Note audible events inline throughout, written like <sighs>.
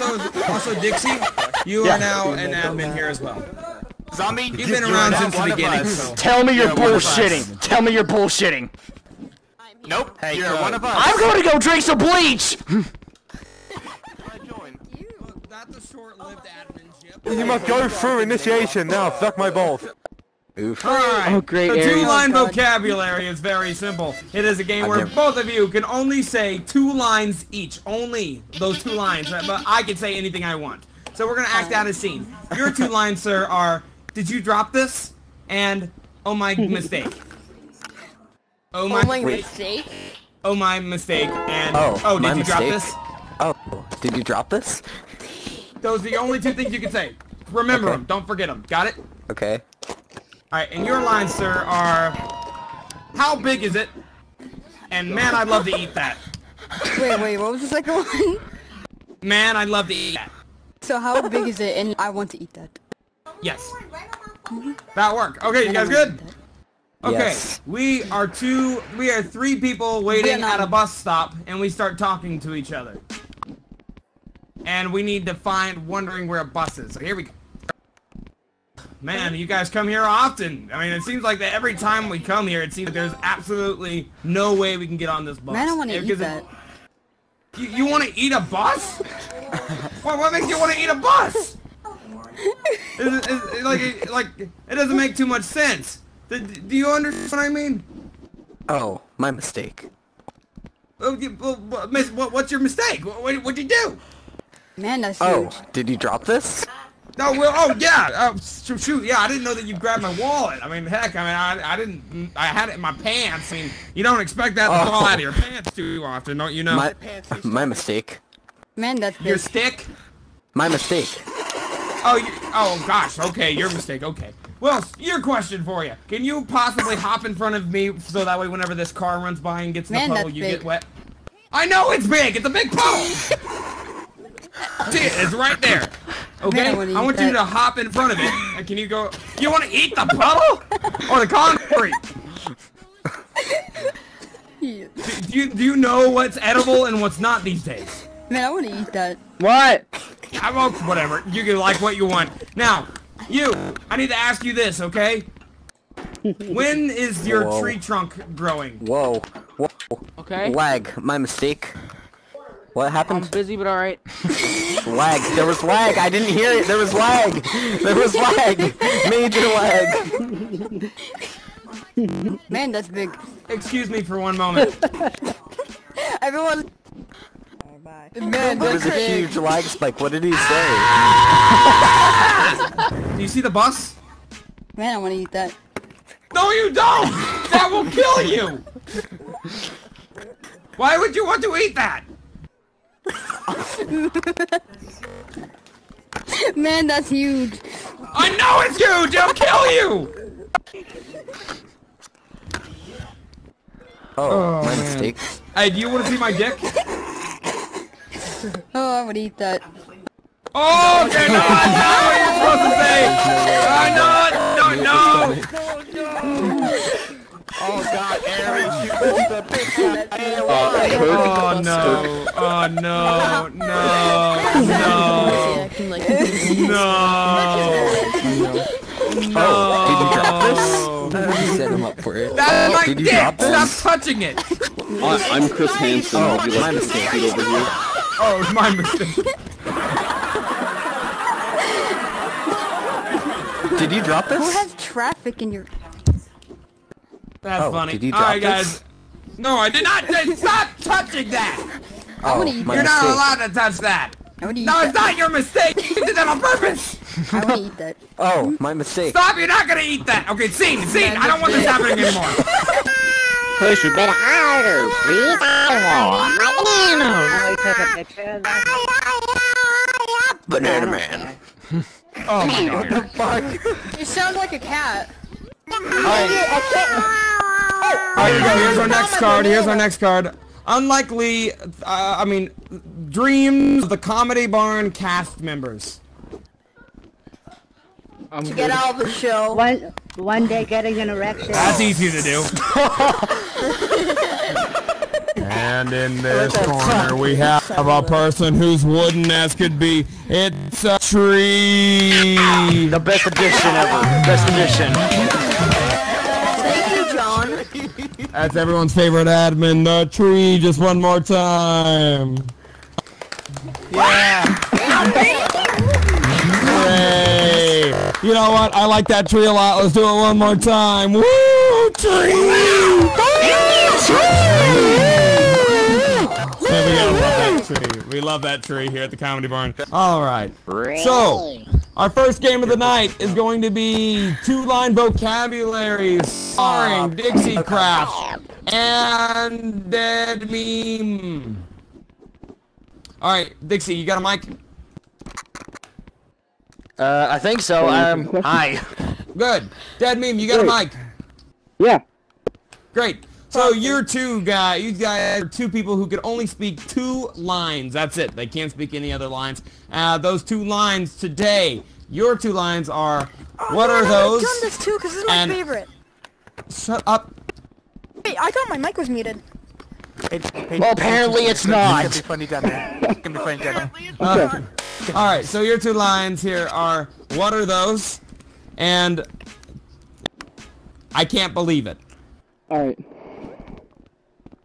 also, also Dixie, you Yeah. are now an admin here as well. Zombie, You've been around since the beginning, so. Tell me you're You're one of us. bullshitting. Tell me you're bullshitting. Nope, Hey, you're good. one of us. I'm going to go drink some bleach. <laughs> That's a short-lived adminship. You must go through initiation now. Fuck my balls. Oof. Alright, Oh, great, the two-line Oh, vocabulary is very simple. It is a game where never- both of you can only say two lines each. Only those two lines. But I can say anything I want. So we're gonna act out a scene. Your two lines, sir, are, did you drop this? And, oh my <laughs> mistake. Oh my, Oh my mistake. oh my mistake. And, Oh, oh, did my you drop this? Oh, did you drop this? Those are the only two things you can say. Remember Okay. them. Don't forget them. Got it? Okay. Alright, and your lines, sir, are... How big is it? And man, I'd love to eat that. Wait, wait, what was the second one? Man, I'd love to eat that. So how big is it? And I want to eat that. Yes. That'll work. Okay, you guys good? eat. Okay, Yes. we are two, we are three people waiting Vietnam. at a bus stop, and we start talking to each other. And we need to find, wondering where a bus is. So here we go. Man, you guys come here often. I mean, it seems like that every time we come here, it seems like there's absolutely no way we can get on this bus. Man, I don't want to Yeah, eat 'cause it- that. You, you want to eat a bus? <laughs> what, what makes you want to eat a bus? Is it- is it like, it- like, it doesn't make too much sense. Do, do you understand what I mean? Oh, my mistake. Oh, you- well, miss, what, what's your mistake? What, what, what'd you do? Man, that's Oh, huge. did you drop this? No, well, oh yeah, uh, shoot, shoot, yeah, I didn't know that you grabbed my wallet. I mean, heck, I mean, I, I didn't, I had it in my pants. I mean, you don't expect that to Oh. fall out of your pants too often, don't you know? My pants. my mistake. Man, that's your big. stick? My mistake. Oh, you, oh gosh, okay, your mistake, okay. Well, your question for you. Can you possibly hop in front of me so that way whenever this car runs by and gets in Man, the puddle, you big. get wet? I know it's big! It's a big puddle! See <laughs> it's right there. Okay? Man, I wanna I eat want you to hop in front of it. <laughs> Can you go... You want to eat the puddle? or the concrete? <laughs> Yeah. Do, do you, do you know what's edible and what's not these days? Man, I want to eat that. What? I'm okay, whatever. You can like what you want. Now, you, I need to ask you this, okay? <laughs> When is your Whoa. tree trunk growing? Whoa. Whoa. Okay. Lag. My mistake. What I'm happened? busy, but alright. <laughs> lag. There was lag. I didn't hear it. There was lag. There was lag. Major lag. <laughs> Man, that's big. Excuse me for one moment. <laughs> Everyone. Man, There was a big. huge lag spike. What did he say? Do you see the bus? Man, I want to eat that. No, you don't! That will kill you! Why would you want to eat that? <laughs> Man, that's huge. I know it's huge! It'll kill you! Oh, oh, my man. mistake. Hey, do you want to see my dick? <laughs> Oh, I want to eat that. Oh, okay, no, that's not what you're supposed to say! I know it! No, no! <laughs> Oh god, Aries, <laughs> you missed the picture. Uh, oh, no. Oh, no. No. No. Acting <laughs> No. Oh, did you drop No. this? You set him up for it. That's my Did you dick! drop Stop this? touching it! I, I'm Chris Hansen. Oh, Would you my like to mistake. over here? Oh, it's my mistake. Did you drop this? Who has traffic in your... That's Oh, funny. did you Alright, drop guys. No, I did not. Stop touching that! Oh, wanna my You're not mistake. allowed to touch that! I want to eat No, it's that. not your mistake! You did that on purpose! I want to eat that. <laughs> Oh, my mistake. Stop! You're not gonna eat that! Okay, scene! Scene! I don't want this happening anymore! <laughs> Push a bit harder, please. <laughs> Banana Man. Oh my god. What the fuck? You sound like a cat. Alright, here we go. Here's our next card. Here's our next card. Unlikely, uh, I mean, dreams of the Comedy Barn cast members. To get out of the show. One, one day getting an erection. That's easy to do. <laughs> And in this corner, we have a person who's wooden as could be. It's a tree. The best edition ever. Best edition. Thank you, John. That's everyone's favorite admin, the tree. Just one more time. Yeah. <laughs> Hooray! You know what? I like that tree a lot. Let's do it one more time. Woo! Tree! There we go. Love that tree. We love that tree here at the Comedy Barn. All right. So, our first game of the night is going to be two-line vocabulary starring Dixie Craft and Dead Meme. All right, Dixie, you got a mic? Uh, I think so. Um, hi. Good. Dead Meme, you got a mic? Yeah. Great. So you're two guys, you guys are two people who could only speak two lines. That's it. They can't speak any other lines. Uh, those two lines today, your two lines are, what are those? I've done this too, because this is my And- favorite. Shut up. Wait, I thought my mic was muted. Well, apparently it's not. It's gonna be funny down there. It's gonna be funny down there. Uh, all right, so your two lines here are, what are those? And I can't believe it. All right.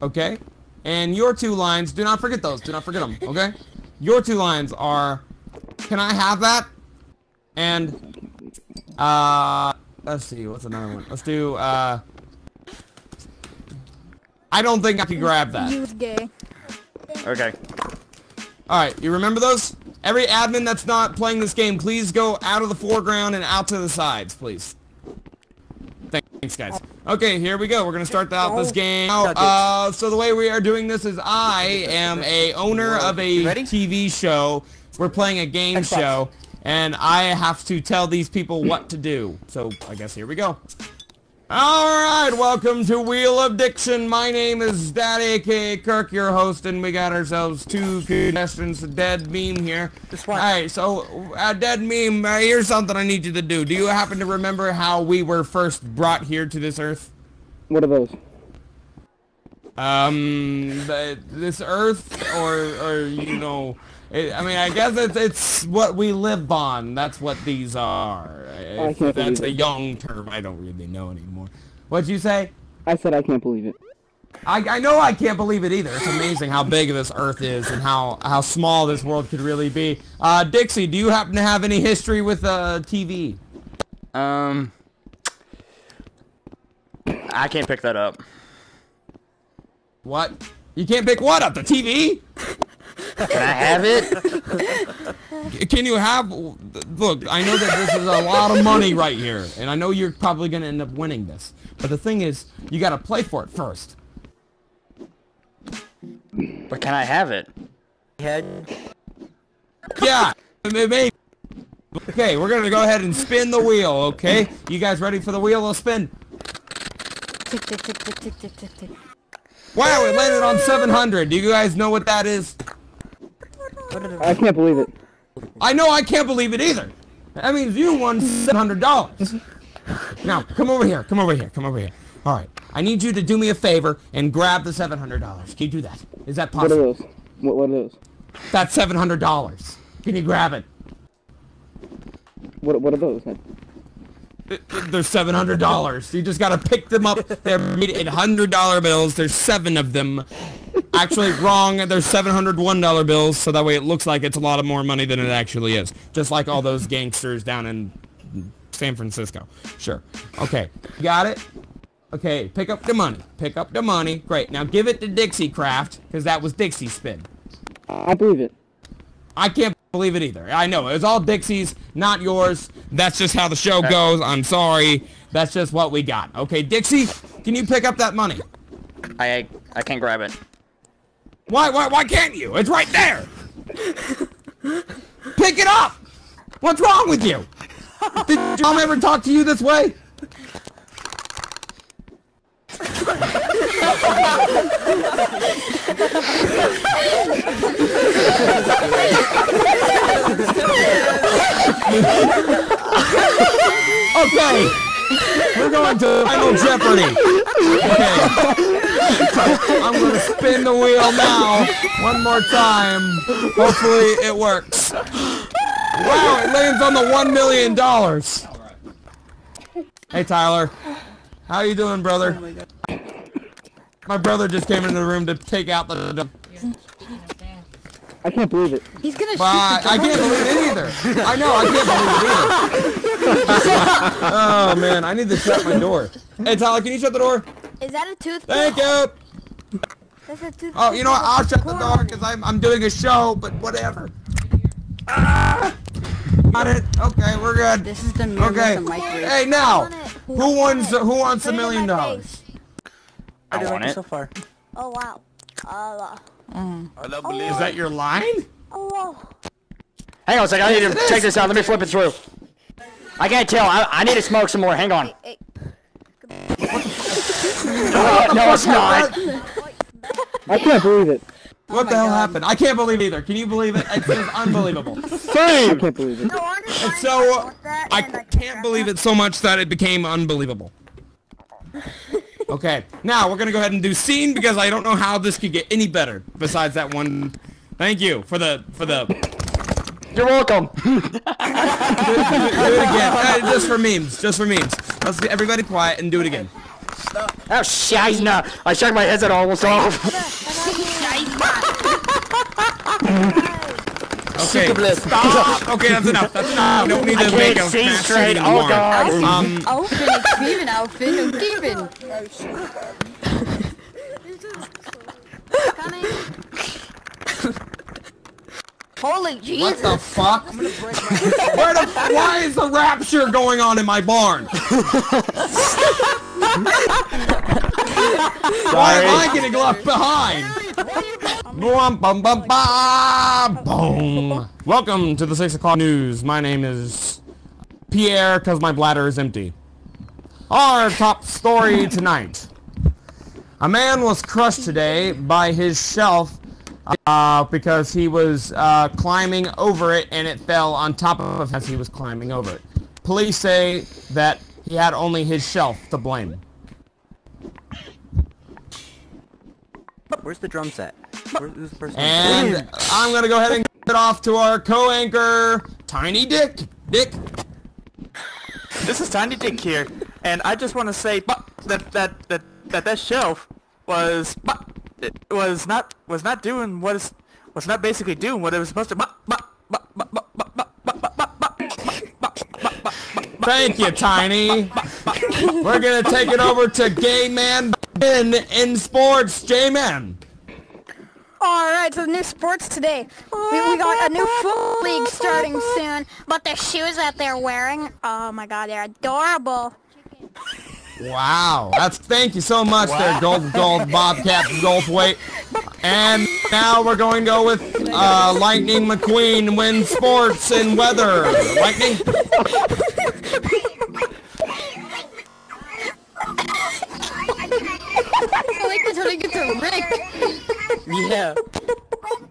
Okay? And your two lines, do not forget those. Do not forget them, okay? Your two lines are, can I have that? And, uh, let's see, what's another one? Let's do, uh, I don't think I can grab that. You was gay. Okay. Alright, you remember those? Every admin that's not playing this game, please go out of the foreground and out to the sides, please. Thanks, guys. Okay, here we go. We're gonna start out this game. Uh, so the way we are doing this is I am a owner of a TV show. We're playing a game show, and I have to tell these people what to do. So I guess here we go. Alright, welcome to Wheel of Diction. My name is Daddy aka Kirk, your host, and we got ourselves two contestants, Dead Meme here. Just one. Alright, so, uh, Dead Meme, uh, here's something I need you to do. Do you happen to remember how we were first brought here to this earth? What are those? Um, the, this earth, or, or, you know, it, I mean, I guess it's, it's what we live on. That's what these are. I If can't that's a it. young term. I don't really know anymore. What'd you say? I said I can't believe it. I, I know I can't believe it either. It's amazing how big this Earth is and how, how small this world could really be. Uh, Dixie, do you happen to have any history with uh, TV? Um, I can't pick that up. What? You can't pick what up? The TV? Can I have it? Can you have... Look, I know that this is a lot of money right here, and I know you're probably going to end up winning this. But the thing is, you got to play for it first. But can I have it? Head. Yeah, maybe. Okay, we're going to go ahead and spin the wheel, okay? You guys ready for the wheel of spin? Tick, tick, tick, tick, tick, tick, tick, tick. Wow, it landed on 700. Do you guys know what that is? I can't believe it. I know I can't believe it either. That means you won $700. Now, come over here. Come over here. Come over here. All right. I need you to do me a favor and grab the $700. Can you do that? Is that possible? What possible? those? What, what are those? That's $700. Can you grab it? What, what are those? Th- th- They're $700. You just gotta pick them up. They're made in $100 bills. There's seven of them. Actually, wrong. There's $701 bills, so that way it looks like it's a lot of more money than it actually is. Just like all those gangsters down in San Francisco. Sure. Okay. Got it? Okay, pick up the money. Pick up the money. Great. Now give it to Dixie Craft, because that was Dixie's spin. I believe it. I can't believe it either. I know. It was all Dixie's, not yours. That's just how the show uh, goes. I'm sorry. That's just what we got. Okay, Dixie, can you pick up that money? I I can't grab it. Why, why, why can't you? It's right there. Pick it up. What's wrong with you? Did your mom ever talk to you this way? <laughs> Okay. We're going to Final Jeopardy. Okay. I'm gonna spin the wheel now. One more time. Hopefully it works. Wow, it lands on the one million dollars. Hey Tyler. How you doing, brother? My brother just came into the room to take out the. the I can't believe it. He's gonna shoot the I can't believe it either. I know, I can't believe it either. <laughs> oh man, I need to shut my door. Hey Tyler, can you shut the door? Is that a toothpick? Thank you. That's a toothpick. Oh, you know what? I'll shut the door because I'm I'm doing a show, but whatever. Ah! Got it. Okay, we're good. This is the mirror Okay. the. Hey now, who wants who wants a Put it in million my dollars? Face. I want it. so far. Oh wow. Uh, I don't believe Is that your line? oh wow. Hang on a second. I need to check this out. Let me flip it through. I can't tell. I, I need to smoke some more. Hang on. Hey, <laughs> No, no, it's not. I can't believe it. What the hell happened? I can't believe either. Can you believe it? It's just unbelievable. I can't believe it. no wonder It's why so want I can't believe it so much that it became unbelievable. Okay, now we're gonna go ahead and do scene because I don't know how this could get any better besides that one. Thank you for the for the You're welcome. do it again. Uh, just for memes. Just for memes. Let's get everybody quiet and do it again. Oh, shit. I shook my headset almost off. <laughs> Okay, stop. Okay, that's enough. That's enough. We don't need I to make can't a see mass straight. shooting Oh, anymore. God. Um, Aufin, ik geven, Aufin, und geven. Coming. Holy Jesus. what the fuck? <laughs> Where the? Why is the rapture going on in my barn? <laughs> Why am I getting left behind? Bum, bum, bum, boom. Welcome to the 6 o'clock news. My name is Pierre because my bladder is empty. Our top story tonight. A man was crushed today by his shelf uh, because he was uh, climbing over it and it fell on top of him as he was climbing over it. Police say that he had only his shelf to blame. Where's the drum set? Who's the person? And I'm gonna go ahead and it off to our co-anchor, Tiny Dick. Dick. This is Tiny Dick here, and I just want to say that that that that that shelf was was not was not doing what is was not basically doing what it was supposed to. Thank you, Tiny. We're gonna take it over to Gay Man Ben in sports, J-Man. Alright, so new sports today. We, we got a new football league starting soon, but the shoes that they're wearing, oh my god, they're adorable. Wow, that's thank you so much there, Gold Gold Bobcat Goldthwait. And now we're going to go with uh, Lightning McQueen win sports and weather. Lightning. I like this when I get to Rick. yeah.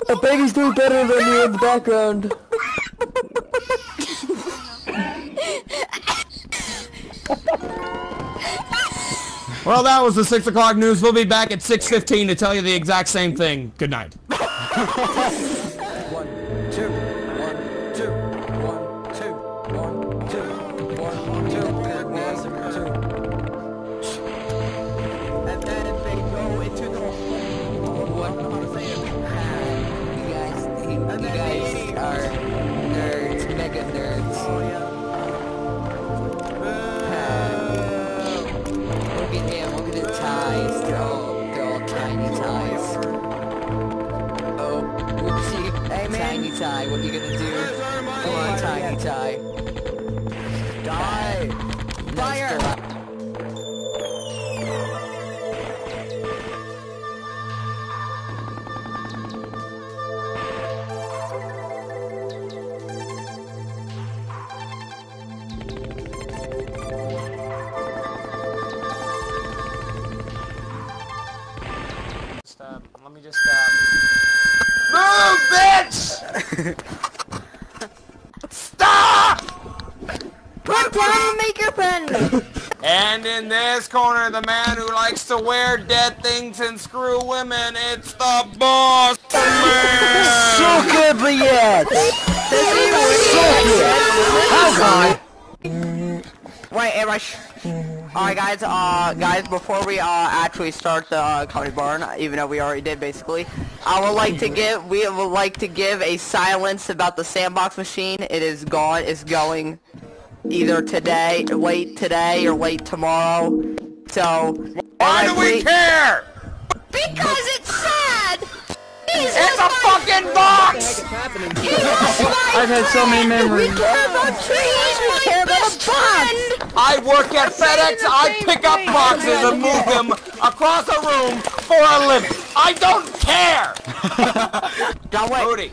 The baby's doing better than you in the background. Well, that was the 6 o'clock news. We'll be back at 6.15 to tell you the exact same thing. Good night. <laughs> bitch! Stop! Put down the maker pen. And in this corner, the man who likes to wear dead things and screw women, it's the boss man! So good, but yet. So good. How God? Wait, am I Alright guys, uh, guys, before we, uh, actually start the, uh, comedy barn, even though we already did, basically, I would like to give, we would like to give a silence about the sandbox machine. It is gone, it's going either today, late today, or late tomorrow. So, Why do we care? Because it's sad! He's It's a fucking box! I've had so many memories. We care about trees, we care about a friend! I work at FedEx, I pick up boxes and move them across a room for a living. I don't care! don't wait. Moody,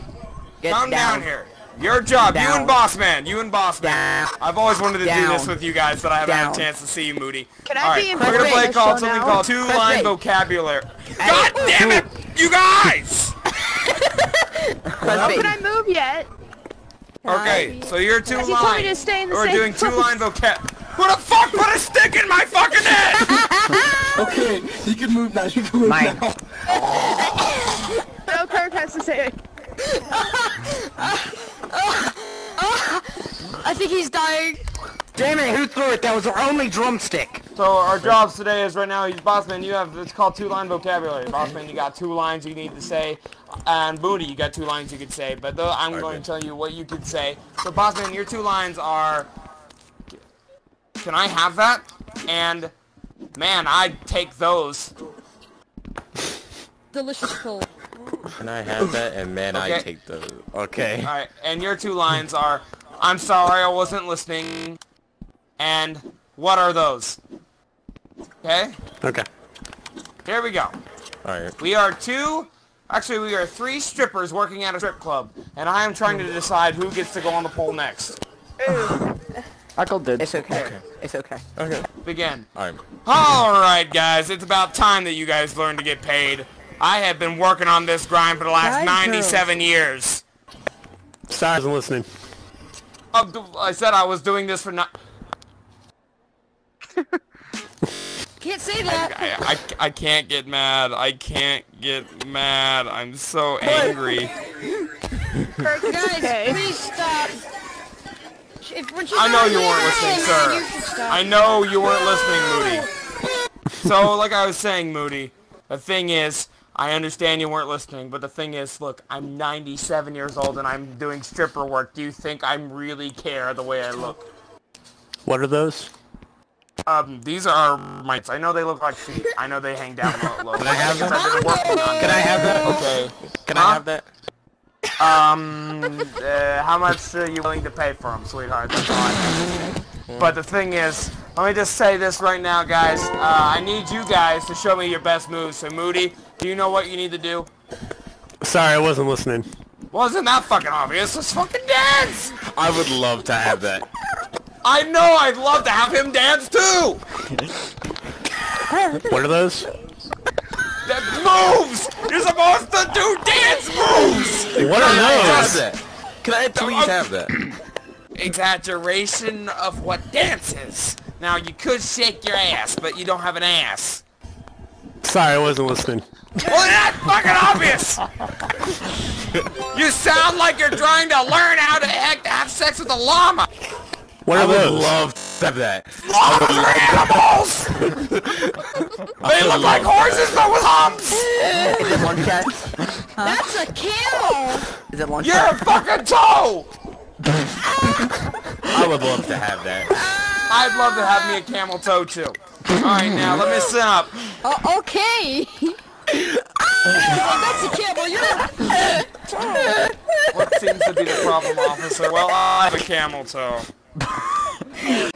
Get come down. here. Your job, you and Boss Man, you and Boss Man. Down. I've always wanted to do this with you guys, but I haven't had a chance to see you, Moody. Can I All right, be in we're gonna play Bay called something now? called two Chris line Bay. vocabulary. God damn it, you guys! How Can I move yet? Okay, so you're two He told me to stay in the We're same doing two place. line vocab. Who the fuck put a stick in my fucking head? <laughs> Okay, you can move now. You can move Mine. now. No, Kirk has to say it. <laughs> <laughs> I think he's dying. Damn it, who threw it? That was our only drumstick. So our jobs today is right now, he's Bossman, you have, it's called two-line vocabulary. Bossman, you got two lines you need to say, and Booty, you got two lines you could say, but though I'm going to tell you what you could say. So Bossman, your two lines are, can I have that? And, man, I'd take those. Delicious pull. Can I have that? And man, I take the. Okay. Alright, and your two lines are, I'm sorry I wasn't listening, and what are those? Okay? Okay. Here we go. Alright. We are two, actually we are three strippers working at a strip club, and I am trying to decide who gets to go on the pole next. <sighs> Michael did. It's okay. It's okay. Okay. Begin. Alright. Alright guys, it's about time that you guys learn to get paid. I have been working on this grind for the last 97 years. Sorry, I wasn't listening. Uh, I said I was doing this for not. <laughs> Can't say that. I, I, I can't get mad. I can't get mad. I'm so angry. Kirk, <laughs> Guys, okay. please stop. If, when she's I know you weren't listening, listening, you sir. I know you weren't listening, Moody. So, like I was saying, Moody, the thing is, I understand you weren't listening, but the thing is, look, I'm 97 years old and I'm doing stripper work. Do you think I really care the way I look? What are those? Um, these are mites. I know they look like feet. I know they hang down low. low. Can I have Because that? I've been working Can I them. have that? Okay. Can Huh? I have that? Um, uh, how much are you willing to pay for them, sweetheart? That's all I. But the thing is, let me just say this right now, guys. Uh, I need you guys to show me your best moves. So, Moody, do you know what you need to do? Sorry, I wasn't listening. Wasn't that fucking obvious? Just fucking dance! I would love to have that. I know I'd love to have him dance too! What are those? That moves! You're supposed to do dance moves! What are Have those? that. Can I please have that? Exaggeration of what dance is. Now, you could shake your ass, but you don't have an ass. Sorry, I wasn't listening. Well, that's fucking obvious! you sound like you're trying to learn how to act, have sex with a llama! What I are would love to have that. Llamas are animals! <laughs> they look like horses, but with humps! Is it lunch yet? That's a camel. Is it lunch You're yet? a fucking toe! <laughs> I would love to have that. I'd love to have me a <laughs> camel toe, too. Alright, now, let me sit up. Oh, okay. oh, that's a camel. You're. What seems to be the problem, officer? Well, I have a camel toe. <laughs>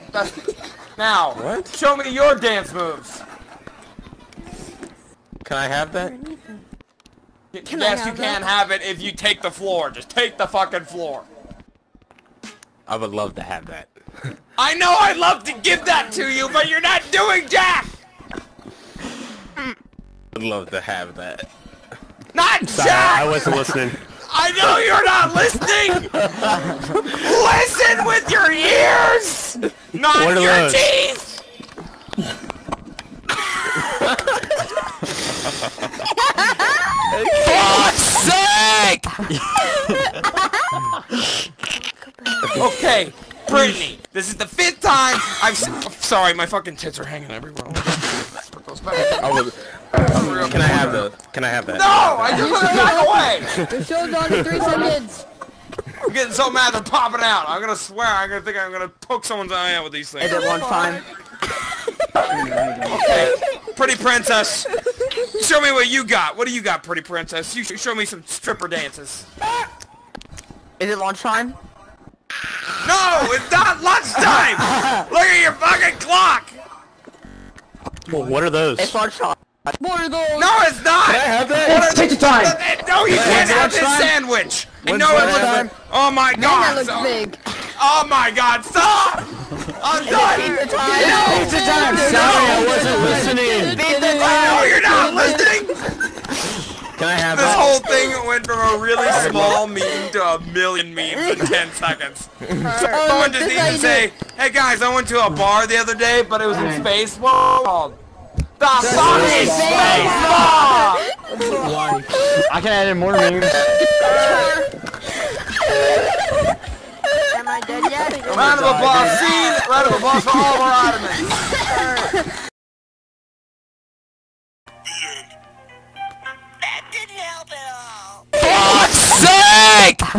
now, What? show me your dance moves. Can I have that? Can yes, you can that? have it if you take the floor. Just take the fucking floor. I would love to have that. I know I'd love to give that to you, but you're not doing Jack! I'd love to have that. Not Sorry, Jack! I wasn't listening. I know you're not listening! Listen with your ears! Not what your those? teeth! For fuck's sake! okay. Brittany, this is the fifth time I've. s- oh, sorry, my fucking tits are hanging everywhere. Let's put those back. I would, can I have the? Can I have that? No, I just put it back away. The show's on in three seconds. I'm getting so mad they're popping out. I'm gonna swear. I'm gonna think I'm gonna poke someone's eye out with these things. Is it one time? <laughs> Okay, pretty princess. Show me what you got. What do you got, pretty princess? You sh- show me some stripper dances. Is it lunchtime? No, it's not lunchtime. <laughs> Look at your fucking clock. Well, what are those? It's lunchtime. What are those? No, it's not. Can I have that? It's pizza time! No, you can't have this sandwich. You When's know it lunchtime? looks. Oh my Man, god. that looks so- big. Oh my god, stop! I'm done! Pizza time. No! It's Pizza time! Sorry, I wasn't listening. Can I have this that? whole thing went from a really small meme to a million memes in 10 seconds. Someone oh, just even say, hey guys, I went to a bar the other day, but it was in space. Called The fucking space bar! I can add in more memes. Am I dead yet? Round of applause, scene! Round of applause for all of our <laughs> ottomans. God's sake!